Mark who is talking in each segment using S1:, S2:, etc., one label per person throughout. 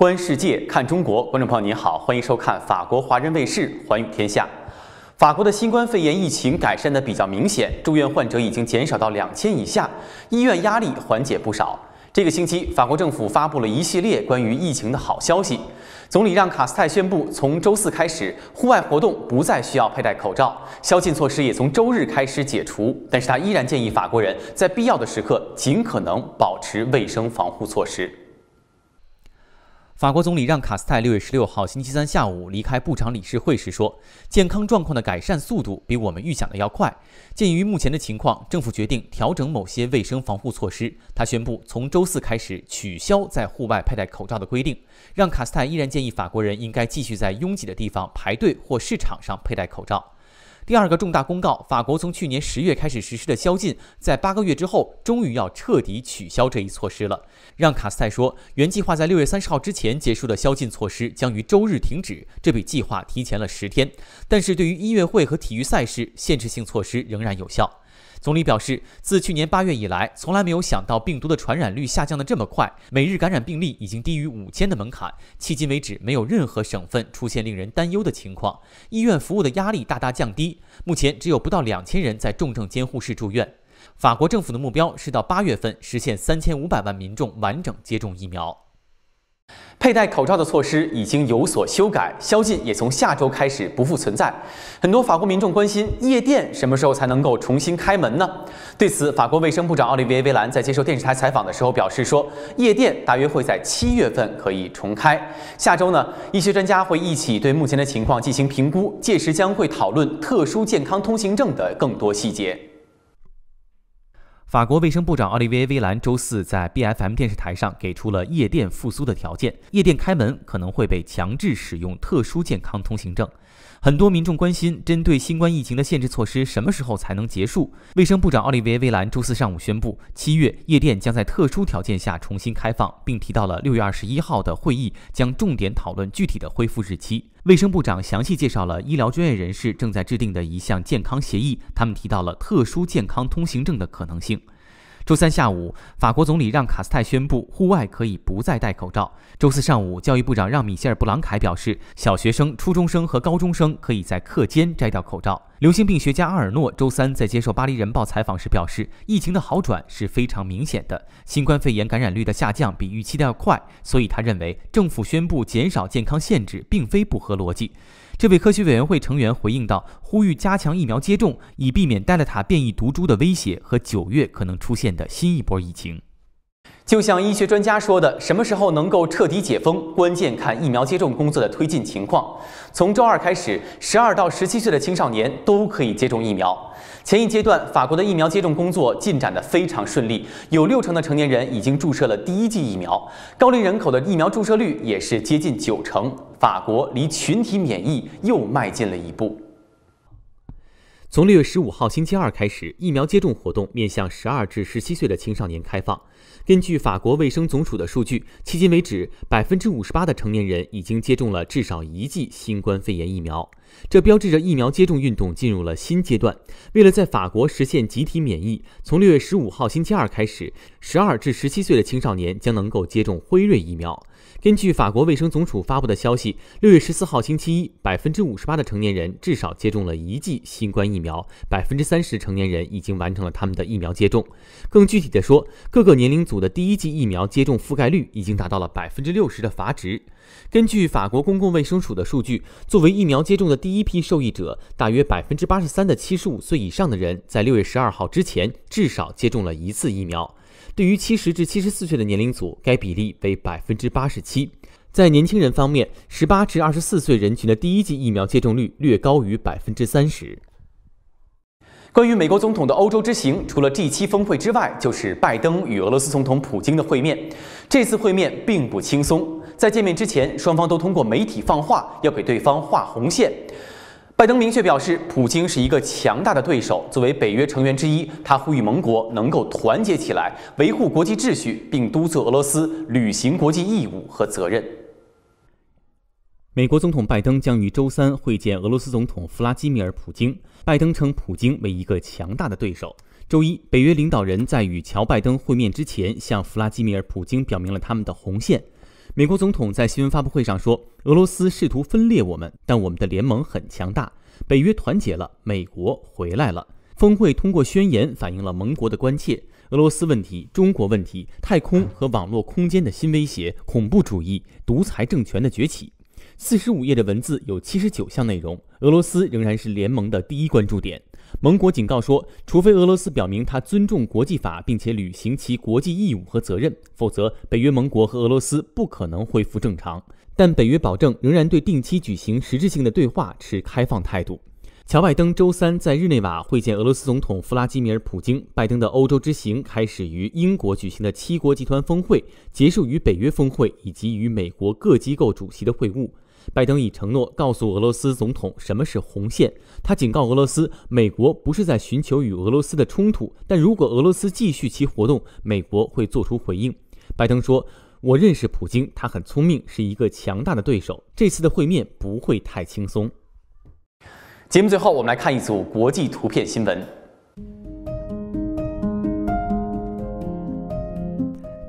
S1: 观世界，看中国，观众朋友您好，欢迎收看法国华人卫视《寰宇天下》。法国的新冠肺炎疫情改善的比较明显，住院患者已经减少到两千以下，医院压力缓解不少。这个星期，法国政府发布了一系列关于疫情的好消息。总理让卡斯泰宣布，从周四开始，户外活动不再需要佩戴口罩，宵禁措施也从周日开始解除。但是他依然建议法国人在必要的时刻尽可能保持卫生防护措施。
S2: 法国总理让卡斯泰六月十六号星期三下午离开部长理事会时说：“健康状况的改善速度比我们预想的要快。鉴于目前的情况，政府决定调整某些卫生防护措施。他宣布从周四开始取消在户外佩戴口罩的规定。让卡斯泰依然建议法国人应该继续在拥挤的地方排队或市场上佩戴口罩。”第二个重大公告：法国从去年十月开始实施的宵禁，在八个月之后，终于要彻底取消这一措施了。让卡斯泰说，原计划在六月三十号之前结束的宵禁措施将于周日停止，这比计划提前了十天。但是对于音乐会和体育赛事，限制性措施仍然有效。总理表示，自去年八月以来，从来没有想到病毒的传染率下降的这么快，每日感染病例已经低于五千的门槛。迄今为止，没有任何省份出现令人担忧的情况，医院服务的压力大大降低。目前只有不到两千人在重症监护室住院。法国政府的目标是到八月份实现三千五百万民众完整接种疫苗。
S1: 佩戴口罩的措施已经有所修改，宵禁也从下周开始不复存在。很多法国民众关心夜店什么时候才能够重新开门呢？对此，法国卫生部长奥利维·维兰在接受电视台采访的时候表示说，夜店大约会在七月份可以重开。下周呢，医学专家会一起对目前的情况进行评估，届时将会讨论特殊健康通行证的更多细节。
S2: 法国卫生部长奥利维耶·威兰周四在 B F M 电视台上给出了夜店复苏的条件：夜店开门可能会被强制使用特殊健康通行证。很多民众关心，针对新冠疫情的限制措施什么时候才能结束？卫生部长奥利维耶·威兰周四上午宣布，七月夜店将在特殊条件下重新开放，并提到了六月二十一号的会议将重点讨论具体的恢复日期。卫生部长详细介绍了医疗专业人士正在制定的一项健康协议，他们提到了特殊健康通行证的可能性。周三下午，法国总理让卡斯泰宣布户外可以不再戴口罩。周四上午，教育部长让米歇尔·布朗凯表示，小学生、初中生和高中生可以在课间摘掉口罩。流行病学家阿尔诺周三在接受《巴黎人报》采访时表示，疫情的好转是非常明显的，新冠肺炎感染率的下降比预期的要快，所以他认为政府宣布减少健康限制并非不合逻辑。这位科学委员会成员回应道：“呼吁加强疫苗接种，以避免戴勒塔变异毒株的威胁和九月可能出现的新一波疫情。”
S1: 就像医学专家说的，什么时候能够彻底解封，关键看疫苗接种工作的推进情况。从周二开始，十二到十七岁的青少年都可以接种疫苗。前一阶段，法国的疫苗接种工作进展得非常顺利，有六成的成年人已经注射了第一剂疫苗，高龄人口的疫苗注射率也是接近九成。法国离群体免疫又迈进了一步。
S2: 从六月十五号星期二开始，疫苗接种活动面向十二至十七岁的青少年开放。根据法国卫生总署的数据，迄今为止，百分之五十八的成年人已经接种了至少一剂新冠肺炎疫苗。这标志着疫苗接种运动进入了新阶段。为了在法国实现集体免疫，从六月十五号星期二开始，十二至十七岁的青少年将能够接种辉瑞疫苗。根据法国卫生总署发布的消息，六月十四号星期一，百分之五十八的成年人至少接种了一剂新冠疫苗，百分之三十成年人已经完成了他们的疫苗接种。更具体的说，各个年龄组的第一剂疫苗接种覆盖率已经达到了百分之六十的阀值。根据法国公共卫生署的数据，作为疫苗接种的第一批受益者，大约百分之八十三的七十五岁以上的人在六月十二号之前至少接种了一次疫苗。对于七十至七十四岁的年龄组，该比例为百分之八十七。在年轻人方面，十八至二十四岁人群的第一剂疫苗接种率略高于百分之三十。
S1: 关于美国总统的欧洲之行，除了 G7 峰会之外，就是拜登与俄罗斯总统普京的会面。这次会面并不轻松，在见面之前，双方都通过媒体放话，要给对方画红线。拜登明确表示，普京是一个强大的对手。作为北约成员之一，他呼吁盟国能够团结起来，维护国际秩序，并督促俄罗斯履行国际义务和责任。
S2: 美国总统拜登将于周三会见俄罗斯总统弗拉基米尔·普京。拜登称普京为一个强大的对手。周一，北约领导人在与乔·拜登会面之前，向弗拉基米尔·普京表明了他们的红线。美国总统在新闻发布会上说：“俄罗斯试图分裂我们，但我们的联盟很强大，北约团结了，美国回来了。”峰会通过宣言反映了盟国的关切：俄罗斯问题、中国问题、太空和网络空间的新威胁、恐怖主义、独裁政权的崛起。四十五页的文字有七十九项内容，俄罗斯仍然是联盟的第一关注点。盟国警告说，除非俄罗斯表明他尊重国际法，并且履行其国际义务和责任，否则北约盟国和俄罗斯不可能恢复正常。但北约保证仍然对定期举行实质性的对话持开放态度。乔拜登周三在日内瓦会见俄罗斯总统弗拉基米尔·普京。拜登的欧洲之行开始于英国举行的七国集团峰会，结束于北约峰会以及与美国各机构主席的会晤。拜登已承诺告诉俄罗斯总统什么是红线。他警告俄罗斯，美国不是在寻求与俄罗斯的冲突，但如果俄罗斯继续其活动，美国会做出回应。拜登说：“我认识普京，他很聪明，是一个强大的对手。这次的会面不会太轻松。”
S1: 节目最后，我们来看一组国际图片新闻。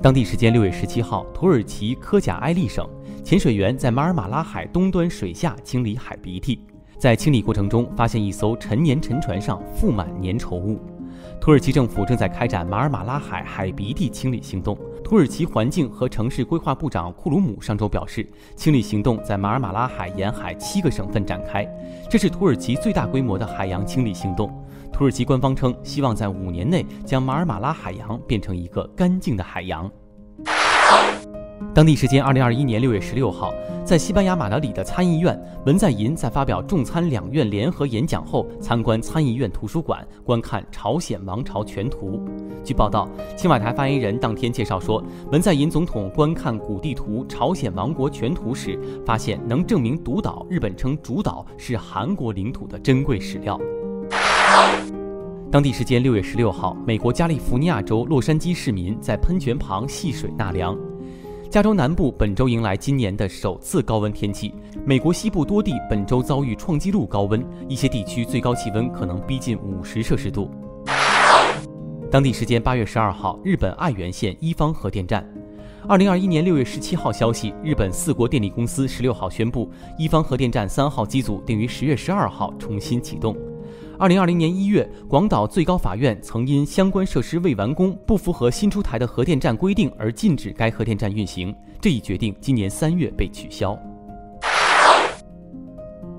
S2: 当地时间六月十七号，土耳其科贾埃利省。潜水员在马尔马拉海东端水下清理海鼻涕，在清理过程中发现一艘陈年沉船上覆满粘稠物。土耳其政府正在开展马尔马拉海海鼻涕清理行动。土耳其环境和城市规划部长库鲁姆上周表示，清理行动在马尔马拉海沿海七个省份展开，这是土耳其最大规模的海洋清理行动。土耳其官方称，希望在五年内将马尔马拉海洋变成一个干净的海洋。当地时间二零二一年六月十六号，在西班牙马德里的参议院，文在寅在发表众参两院联合演讲后，参观参议院图书馆，观看《朝鲜王朝全图》。据报道，青瓦台发言人当天介绍说，文在寅总统观看古地图《朝鲜王国全图》时，发现能证明独岛（日本称主岛）是韩国领土的珍贵史料。当地时间六月十六号，美国加利福尼亚州洛杉矶市民在喷泉旁戏水纳凉。加州南部本周迎来今年的首次高温天气，美国西部多地本周遭遇创纪录高温，一些地区最高气温可能逼近五十摄氏度。当地时间八月十二号，日本爱媛县一方核电站。二零二一年六月十七号消息，日本四国电力公司十六号宣布，一方核电站三号机组定于十月十二号重新启动。二零二零年一月，广岛最高法院曾因相关设施未完工、不符合新出台的核电站规定而禁止该核电站运行。这一决定今年三月被取消。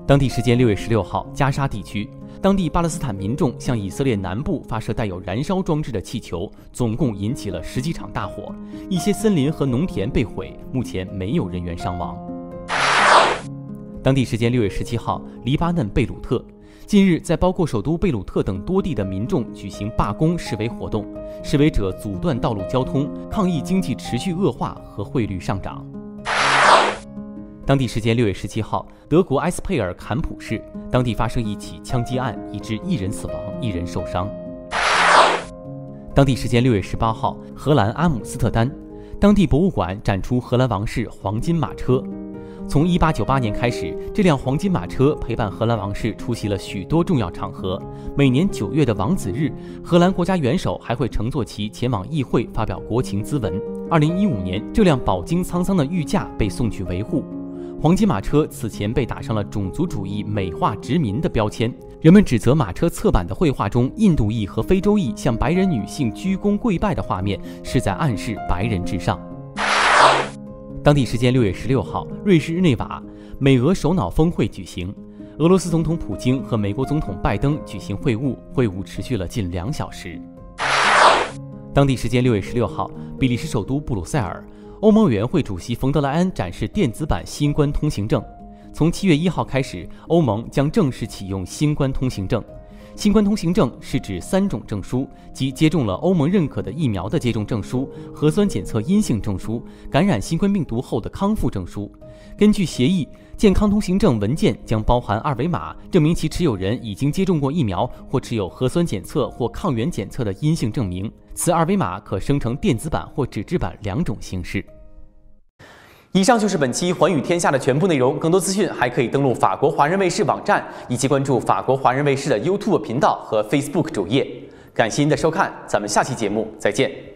S2: 当地时间六月十六号，加沙地区，当地巴勒斯坦民众向以色列南部发射带有燃烧装置的气球，总共引起了十几场大火，一些森林和农田被毁，目前没有人员伤亡。当地时间六月十七号，黎巴嫩贝鲁特。近日，在包括首都贝鲁特等多地的民众举行罢工示威活动，示威者阻断道路交通，抗议经济持续恶化和汇率上涨。当地时间六月十七号，德国埃斯佩尔坎普市当地发生一起枪击案，已致一人死亡，一人受伤。当地时间六月十八号，荷兰阿姆斯特丹当地博物馆展出荷兰王室黄金马车。从1898年开始，这辆黄金马车陪伴荷兰王室出席了许多重要场合。每年九月的王子日，荷兰国家元首还会乘坐其前往议会发表国情咨文。2015年，这辆饱经沧桑的御驾被送去维护。黄金马车此前被打上了种族主义美化殖民的标签，人们指责马车侧板的绘画中印度裔和非洲裔向白人女性鞠躬跪拜的画面是在暗示白人至上。当地时间六月十六号，瑞士日内瓦，美俄首脑峰会举行，俄罗斯总统普京和美国总统拜登举行会晤，会晤持续了近两小时。当地时间六月十六号，比利时首都布鲁塞尔，欧盟委员会主席冯德莱恩展示电子版新冠通行证。从七月一号开始，欧盟将正式启用新冠通行证。新冠通行证是指三种证书，即接种了欧盟认可的疫苗的接种证书、核酸检测阴性证书、感染新冠病毒后的康复证书。根据协议，健康通行证文件将包含二维码，证明其持有人已经接种过疫苗或持有核酸检测或抗原检测的阴性证明。此二维码可生成电子版或纸质版两种形式。
S1: 以上就是本期《寰宇天下》的全部内容。更多资讯还可以登录法国华人卫视网站，以及关注法国华人卫视的 YouTube 频道和 Facebook 主页。感谢您的收看，咱们下期节目再见。